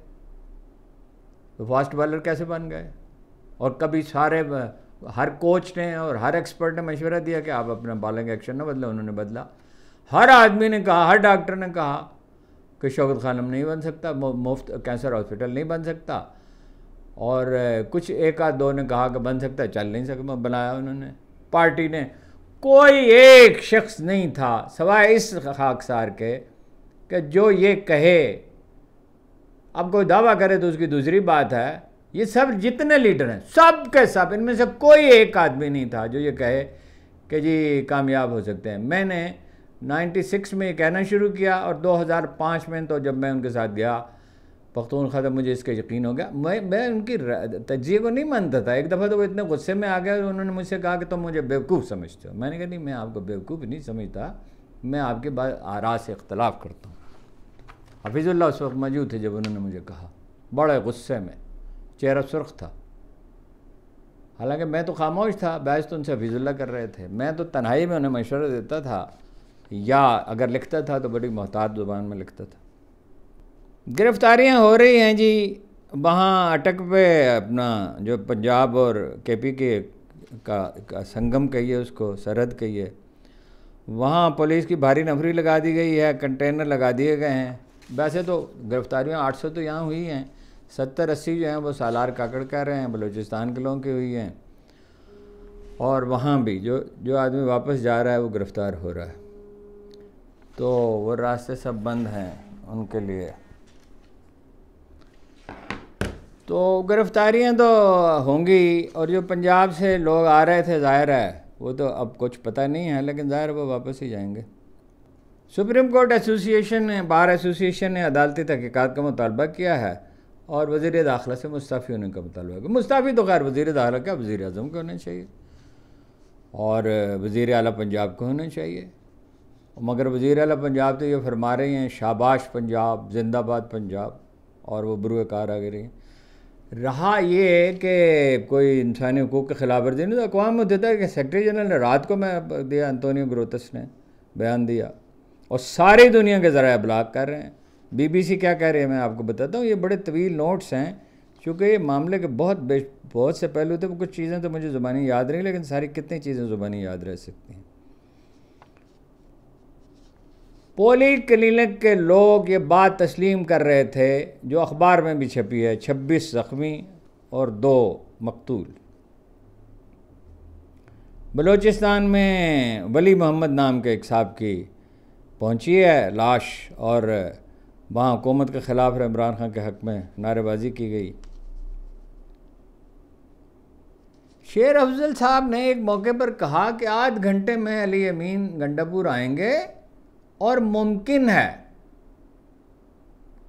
تو فاسٹ بالر کیسے بن گئے؟ اور کبھی سارے ہر کوچ نے اور ہر ایکسپرٹ نے مشورہ دیا کہ آپ اپنا بالنگ ایکشن نہ بدلے انہوں نے بدلا۔ ہر آدمی نے کہا، ہر ڈاکٹر نے کہا کہ شوکت خانم نہیں بن سکتا مفت کینسر ہاسپٹل نہیں بن سکتا۔ اور کچھ ایک آدھ دو نے کہا کہ بن سکتا چل نہیں سکتا، بنایا انہوں نے۔ پارٹی نے۔ کوئی ایک شخص نہیں تھا، سوائے اس خاکسار کے، کہ جو یہ کہے۔ اب کوئی دعویٰ کرے تو اس کی دوسری بات ہے۔ یہ سب جتنے لیڈر ہیں، سب کے سب، ان میں سے کوئی ایک آدمی نہیں تھا جو یہ کہے کہ جی کامیاب ہو سکتے ہیں۔ میں نے نائنٹی سکس میں یہ کہنا شروع کیا اور دو ہزار پانچ میں تو جب میں ان کے ساتھ گیا پختون ختم مجھے اس کا یقین ہو گیا۔ میں میں ان کی تجزیے کو نہیں مانتا تھا۔ ایک دفعہ تو وہ اتنے غصے میں آ گیا انہوں نے مجھ سے کہا کہ تم مجھے بیوقوف سمجھتے ہو۔ میں نے کہا، نہیں، میں آپ کو بیوقوف نہیں سمجھتا، میں آپ کے بعد آرا سے اختلاف کرتا ہوں۔ حفیظ اللہ اس وقت موجود تھے جب انہوں نے مجھے کہا، بڑے غصے میں۔ چہرہ سرخ تھا۔ حالانکہ میں تو خاموش تھا، بحث تو ان سے حفیظ اللہ کر رہے تھے۔ میں تو تنہائی میں انہیں مشورہ دیتا تھا، یا اگر لکھتا تھا تو بڑی محتاط زبان میں لکھتا تھا۔ گرفتاریاں ہو رہی ہیں جی۔ وہاں اٹک پہ اپنا جو پنجاب اور کے پی کے کا سنگم کہیے، اس کو سرحد کہیے، وہاں پولیس کی بھاری نفری لگا دی گئی ہے، کنٹینر لگا دیے گئے ہیں۔ ویسے تو گرفتاریاں آٹھ سو تو یہاں ہوئی ہیں۔ ستر اسی جو ہیں وہ سالار کاکڑ کہہ رہے ہیں، بلوچستان کے لوگوں کی ہوئی ہیں۔ اور وہاں بھی جو جو آدمی واپس جا رہا ہے وہ گرفتار ہو رہا ہے۔ تو وہ راستے سب بند ہیں ان کے لیے۔ تو گرفتاریاں تو ہوں گی، اور جو پنجاب سے لوگ آ رہے تھے ظاہر ہے، وہ تو اب کچھ پتہ نہیں ہے، لیکن ظاہر وہ واپس ہی جائیں گے۔ سپریم کورٹ ایسوسیشن نے، بار ایسوسیشن نے عدالتی تحقیقات کا مطالبہ کیا ہے۔ اور وزیر داخلہ سے مستعفی ہونے کا مطالبہ کیا مستعفی تو خیر وزیر داخلہ کیا وزیر اعظم کو ہونا چاہیے۔ اور وزیر اعلیٰ پنجاب کو ہونا چاہیے۔ مگر وزیر اعلیٰ پنجاب تو یہ فرما رہے ہیں، شاباش پنجاب، زندہ باد پنجاب، اور وہ بروئے کار آ گئی رہا یہ کہ کوئی انسانی حقوق کے خلاف ورزی نہیں، تو اقوام متحدہ کہ سیکرٹری جنرل نے رات کو میں دیا انتونیو گروتس نے بیان دیا۔ اور ساری دنیا کے ذرائع ابلاغ کر رہے ہیں۔ بی بی سی کیا کہہ رہی ہے میں آپ کو بتاتا ہوں، یہ بڑے طویل نوٹس ہیں، چونکہ یہ معاملے کے بہت بہت سے پہلو تھے، وہ کچھ چیزیں تو مجھے زبانی یاد نہیں، لیکن ساری کتنی چیزیں زبانی یاد رہ سکتی ہیں۔ پولی کلینک کے لوگ یہ بات تسلیم کر رہے تھے، جو اخبار میں بھی چھپی ہے، چھبیس زخمی اور دو مقتول۔ بلوچستان میں ولی محمد نام کے ایک صاحب کی پہنچی ہے، لاش اور وہاں حکومت کے خلاف عمران خان کے حق میں نعرے بازی کی گئی۔ شیر افضل صاحب نے ایک موقع پر کہا کہ آدھ گھنٹے میں علی امین گنڈاپور آئیں گے اور ممکن ہے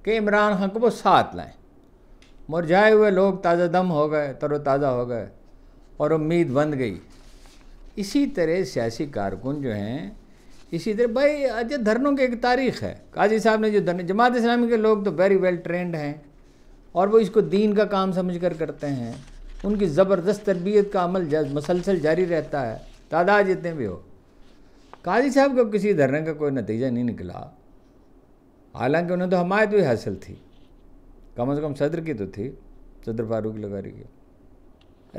کہ عمران خان کو وہ ساتھ لائیں۔ مرجائے ہوئے لوگ تازہ دم ہو گئے، تر و تازہ ہو گئے اور امید بند گئی۔ اسی طرح سیاسی کارکن جو ہیں اسی طرح بھائی اجے دھرنوں کی ایک تاریخ ہے۔ قاضی صاحب نے جو دھرنے، جماعت اسلامی کے لوگ تو ویری ویل ٹرینڈ ہیں اور وہ اس کو دین کا کام سمجھ کر کرتے ہیں۔ ان کی زبردست تربیت کا عمل مسلسل جاری رہتا ہے۔ تعداد جتنے بھی ہو۔ قاضی صاحب کو کسی دھرنے کا کوئی نتیجہ نہیں نکلا۔ حالانکہ انہیں تو حمایت بھی حاصل تھی۔ کم از کم صدر کی تو تھی، صدر فاروق لگاری کی۔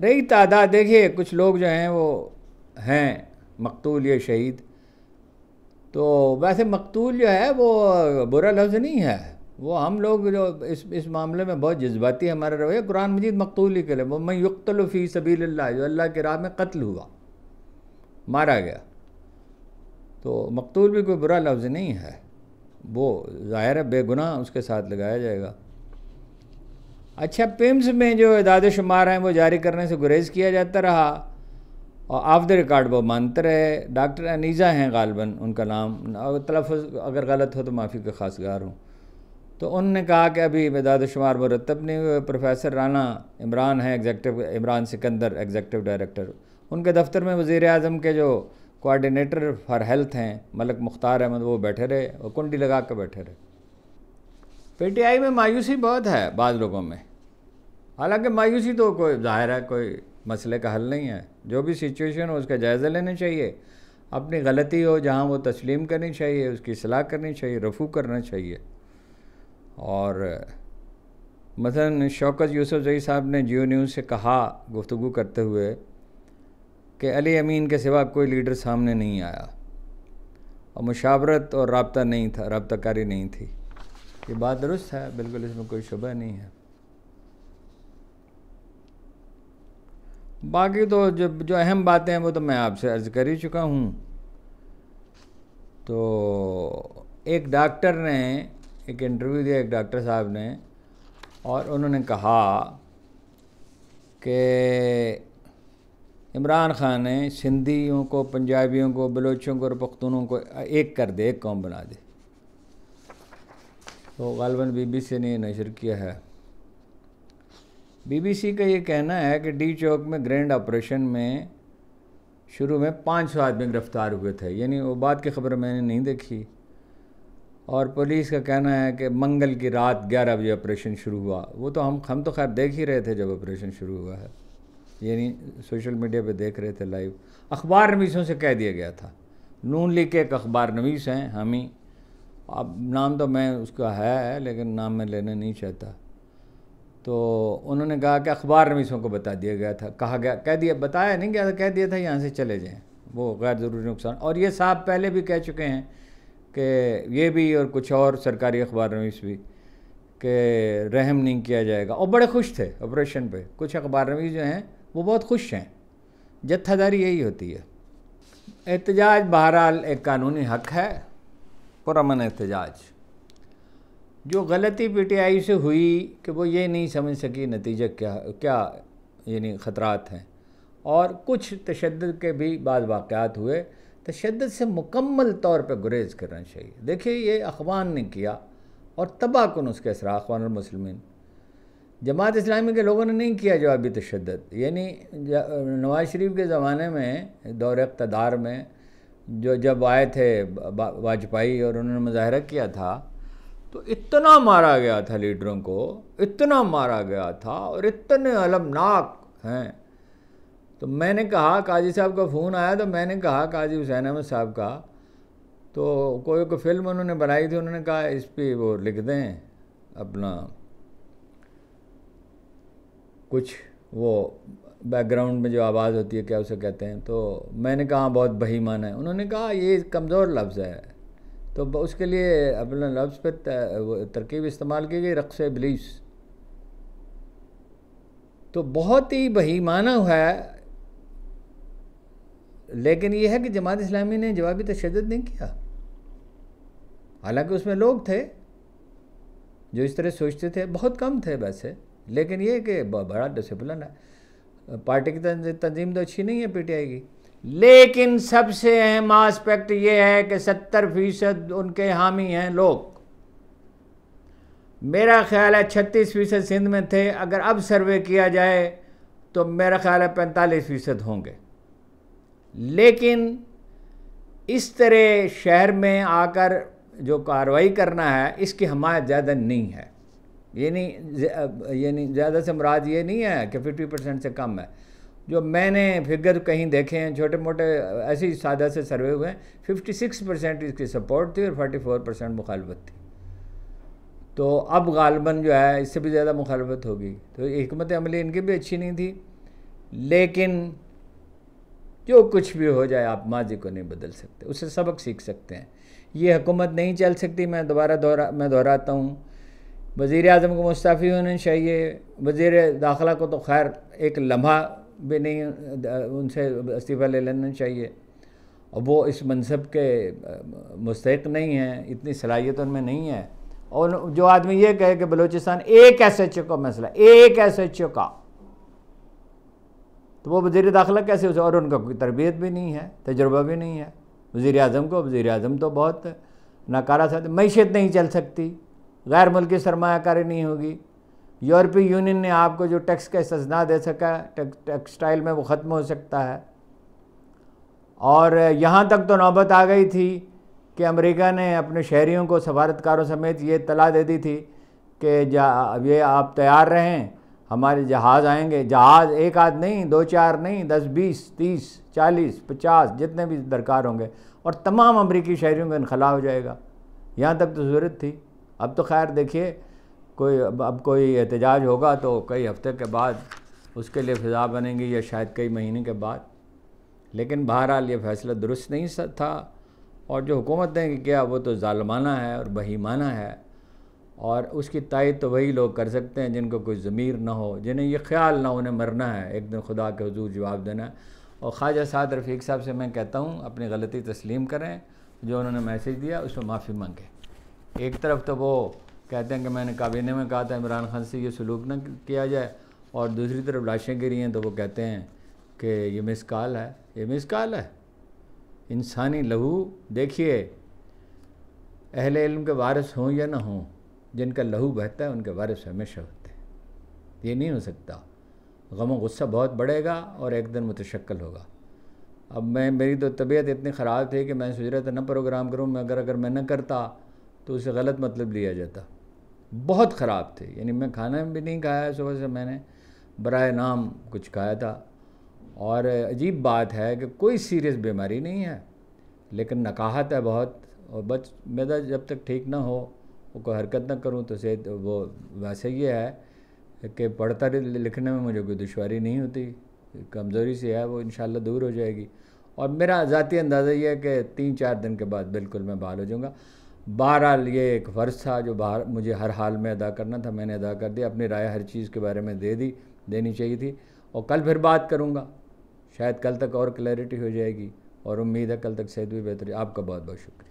رہی تعداد، دیکھیے، کچھ لوگ جو ہیں وہ ہیں، مقتول یا شہید۔ تو ویسے مقتول جو ہے وہ برا لفظ نہیں ہے۔ وہ ہم لوگ جو اس اس معاملے میں بہت جذباتی ہمارا رویہ۔ قرآن مجید مقتول ہی کرے۔ وہ میں یقتل فی سبیل اللہ جو اللہ کے راہ میں قتل ہوا، مارا گیا۔ تو مقتول بھی کوئی برا لفظ نہیں ہے۔ وہ ظاہر ہے بے گناہ اس کے ساتھ لگایا جائے گا۔ اچھا پیمز میں جو اعداد شمار ہیں، وہ جاری کرنے سے گریز کیا جاتا رہا۔ اور آف دا ریکارڈ وہ مانتے رہے، ڈاکٹر انیزا ہیں غالباً، ان کا نام تلفظ اگر غلط ہو تو معافی کا خاص گار ہوں۔ تو ان نے کہا کہ ابھی اعداد و شمار مرتب نہیں ہوئے، پروفیسر رانا عمران ہیں executive Imran Sikandar executive director ان کے دفتر میں وزیر اعظم کے جو کوارڈینیٹر فار ہیلتھ ہیں، ملک مختار احمد، وہ بیٹھے رہے اور کنڈی لگا کے بیٹھے رہے۔ پی ٹی آئی میں مایوسی بہت ہے بعض لوگوں میں۔ حالانکہ مایوسی تو کوئی ظاہر ہے، کوئی مسئلے کا حل نہیں ہے۔ جو بھی سچویشن ہو، اس کا جائزہ لینا چاہیے۔ اپنی غلطی ہو، جہاں وہ تسلیم کرنی چاہیے، اس کی اصلاح کرنی چاہیے رفو کرنا چاہیے۔ اور مثلا شوکت یوسف زئی صاحب نے جیو نیوز سے کہا، گفتگو کرتے ہوئے، کہ علی امین کے سوا کوئی لیڈر سامنے نہیں آیا۔ اور مشاورت اور رابطہ نہیں تھا، رابطہ کاری نہیں تھی۔ یہ بات درست ہے، بالکل اس میں کوئی شبہ نہیں ہے۔ باقی تو جو جو اہم باتیں ہیں وہ تو میں آپ سے عرض کر ہی چکا ہوں۔ تو ایک ڈاکٹر نے ایک انٹرویو دیا، ایک ڈاکٹر صاحب نے، اور انہوں نے کہا کہ عمران خان نے سندھیوں کو، پنجابیوں کو بلوچوں کو اور پختونوں کو ایک کر دے، ایک قوم بنا دے۔ تو غالباً بی بی سی نے نشر کیا ہے۔ بی بی سی کا یہ کہنا ہے کہ ڈی چوک میں گرینڈ آپریشن میں شروع میں پانچ سو آدمی گرفتار ہوئے تھے یعنی وہ بات کی خبر میں نے نہیں دیکھی۔ اور پولیس کا کہنا ہے کہ منگل کی رات گیارہ بجے آپریشن شروع ہوا۔ وہ تو ہم ہم تو خیر دیکھ ہی رہے تھے جب آپریشن شروع ہوا ہے۔ یعنی سوشل میڈیا پہ دیکھ رہے تھے لائیو۔ اخبار نویسوں سے کہہ دیا گیا تھا۔ نون لیگ کے ایک اخبار نویس ہیں، ہم ہی۔ اب نام تو میں اس کا ہے، لیکن نام میں لینا نہیں چاہتا۔ تو انہوں نے کہا کہ اخبار نویسوں کو بتا دیا گیا تھا، کہا گیا، کہہ دیا، بتایا نہیں گیا تھا، کہہ دیا تھا یہاں سے چلے جائیں، وہ غیر ضروری نقصان۔ اور یہ صاحب پہلے بھی کہہ چکے ہیں کہ یہ بھی اور کچھ اور سرکاری اخبار نویس بھی کہ رحم نہیں کیا جائے گا۔ اور بڑے خوش تھے آپریشن پہ۔ کچھ اخبار نویس جو ہیں، وہ بہت خوش ہیں۔ جتھا داری یہی ہوتی ہے۔ احتجاج بہرحال ایک قانونی حق ہے۔ پرامن احتجاج۔ جو غلطی پی ٹی آئی سے ہوئی کہ وہ یہ نہیں سمجھ سکی نتیجہ کیا کیا یعنی خطرات ہیں۔ اور کچھ تشدد کے بھی بعض واقعات ہوئے۔ تشدد سے مکمل طور پہ گریز کرنا چاہیے۔ دیکھیے، یہ اخوان نے کیا اور تباہ کن اس کے اثر اخوان المسلمین۔ جماعت اسلامی کے لوگوں نے نہیں کیا جوابی تشدد۔ یعنی نواز شریف کے زمانے میں، دور اقتدار میں جو جب آئے تھے واجپائی اور انہوں نے مظاہرہ کیا تھا تو اتنا مارا گیا تھا لیڈروں کو، اتنا مارا گیا تھا اور اتنے علمناک ہیں۔ تو میں نے کہا، قاضی صاحب کا فون آیا تو میں نے کہا، قاضی حسین احمد صاحب کا، تو کوئی کوئی فلم انہوں نے بنائی تھی، انہوں نے کہا اس پہ وہ لکھ دیں اپنا کچھ وہ بیک گراؤنڈ میں جو آواز ہوتی ہے، کیا اسے کہتے ہیں؟ تو میں نے کہا، بہت بہیمان ہے انہوں نے کہا، یہ کمزور لفظ ہے۔ تو اس کے لیے اپنا لفظ پہ ترکیب استعمال کی گئی، رقص ابلیس۔ تو بہت ہی بہیمانہ ہوا ہے۔ لیکن یہ ہے کہ جماعت اسلامی نے جوابی تشدد نہیں کیا۔ حالانکہ اس میں لوگ تھے جو اس طرح سوچتے تھے، بہت کم تھے ویسے۔ لیکن یہ کہ بڑا ڈسپلن ہے۔ پارٹی کی تنظیم تو اچھی نہیں ہے، پی ٹی آئی کی۔ لیکن سب سے اہم آسپیکٹ یہ ہے کہ ستر فیصد ان کے حامی ہیں لوگ۔ میرا خیال ہے چھتیس فیصد سندھ میں تھے۔ اگر اب سروے کیا جائے تو میرا خیال ہے پینتالیس فیصد ہوں گے۔ لیکن اس طرح شہر میں آ کر جو کاروائی کرنا ہے، اس کی حمایت زیادہ نہیں ہے۔ یعنی یعنی زیادہ سے مراد یہ نہیں ہے کہ ففٹی پرسینٹ سے کم ہے۔ جو میں نے فگر کہیں دیکھے ہیں، چھوٹے موٹے ایسی سادہ سے سروے ہوئے ہیں ففٹی سکس پرسینٹ اس کی سپورٹ تھی اور فورٹی فور پرسینٹ مخالفت تھی۔ تو اب غالباً جو ہے، اس سے بھی زیادہ مخالفت ہوگی۔ تو حکمت عملی ان کی بھی اچھی نہیں تھی۔ لیکن جو کچھ بھی ہو جائے، آپ ماضی کو نہیں بدل سکتے۔ اسے سبق سیکھ سکتے ہیں۔ یہ حکومت نہیں چل سکتی۔ میں دوبارہ دہرا میں دہراتا ہوں۔ وزیر اعظم کو مستعفی ہونا چاہیے۔ وزیر داخلہ کو تو خیر ایک لمحہ بھی نہیں، ان سے استعفیٰ لے لینا چاہیے۔ اور وہ اس منصب کے مستحق نہیں ہیں، اتنی صلاحیت ان میں نہیں ہے۔ اور جو آدمی یہ کہے کہ بلوچستان ایک ایس ایچ او کا مسئلہ ایک ایس ایچ او کا۔ تو وہ وزیر داخلہ کیسے ہو اور ان کا کوئی تربیت بھی نہیں ہے، تجربہ بھی نہیں ہے۔ وزیر اعظم کو وزیر اعظم تو بہت ناکارہ ساتھ معیشت نہیں چل سکتی، غیر ملکی سرمایہ کاری نہیں ہوگی۔ یورپی یونین نے آپ کو جو ٹیکس کا استثناء دے سکا ٹیکسٹائل میں وہ ختم ہو سکتا ہے۔ اور یہاں تک تو نوبت آ گئی تھی کہ امریکہ نے اپنے شہریوں کو سفارتکاروں سمیت یہ اطلاع دے دی تھی کہ جا، یہ آپ تیار رہیں، ہمارے جہاز آئیں گے۔ جہاز ایک آدھ نہیں، دو چار نہیں، دس، بیس، تیس، چالیس، پچاس، جتنے بھی درکار ہوں گے۔ اور تمام امریکی شہریوں کا انخلا ہو جائے گا۔ یہاں تک تو ضرورت تھی۔ اب تو خیر دیکھیے کوئی اب کوئی احتجاج ہوگا تو کئی ہفتے کے بعد اس کے لیے فضا بنیں گی یا شاید کئی مہینے کے بعد۔ لیکن بہرحال یہ فیصلہ درست نہیں تھا۔ اور جو حکومت نے کیا وہ تو ظالمانہ ہے اور بہیمانہ ہے۔ اور اس کی تائید تو وہی لوگ کر سکتے ہیں جن کو کوئی ضمیر نہ ہو، جنہیں یہ خیال نہ انہیں مرنا ہے، ایک دن خدا کے حضور جواب دینا ہے۔ اور خواجہ سعد رفیق صاحب سے میں کہتا ہوں، اپنی غلطی تسلیم کریں۔ جو انہوں نے میسیج دیا، اس میں معافی مانگے ایک طرف تو وہ کہتے ہیں کہ میں نے کابینہ میں کہا تھا، عمران خان سے یہ سلوک نہ کیا جائے اور دوسری طرف لاشیں گری ہیں تو وہ کہتے ہیں کہ یہ مس کال ہے، یہ مس کال ہے۔ انسانی لہو، دیکھیے، اہل علم کے وارث ہوں یا نہ ہوں، جن کا لہو بہتا ہے، ان کے وارث ہمیشہ ہوتے ہیں۔ یہ نہیں ہو سکتا۔ غم و غصہ بہت بڑھے گا اور ایک دن متشکل ہوگا۔ اب میں، میری تو طبیعت اتنی خراب تھی کہ میں سوچ رہا تھا نہ پروگرام کروں، میں اگر اگر میں نہ کرتا تو اسے غلط مطلب لیا جاتا۔ بہت خراب تھے۔ یعنی میں کھانا بھی نہیں کھایا، صبح سے میں نے برائے نام کچھ کھایا تھا۔ اور عجیب بات ہے کہ کوئی سیریس بیماری نہیں ہے، لیکن نکاہت ہے بہت۔ اور بچ میرا جب تک ٹھیک نہ ہو، وہ کوئی حرکت نہ کروں تو صحت وہ ویسے یہ ہے کہ پڑھتا لکھنے میں مجھے کوئی دشواری نہیں ہوتی۔ کمزوری سے ہے، وہ انشاءاللہ دور ہو جائے گی۔ اور میرا ذاتی اندازہ یہ ہے کہ تین چار دن کے بعد بالکل میں بحال ہو جاؤں گا۔ بہرحال یہ ایک فرض تھا جو باہر مجھے ہر حال میں ادا کرنا تھا، میں نے ادا کر دیا، اپنی رائے ہر چیز کے بارے میں دے دی، دینی چاہیے تھی۔ اور کل پھر بات کروں گا۔ شاید کل تک اور کلیئرٹی ہو جائے گی۔ اور امید ہے کل تک صحت بھی بہتری آپ کا بہت بہت شکریہ۔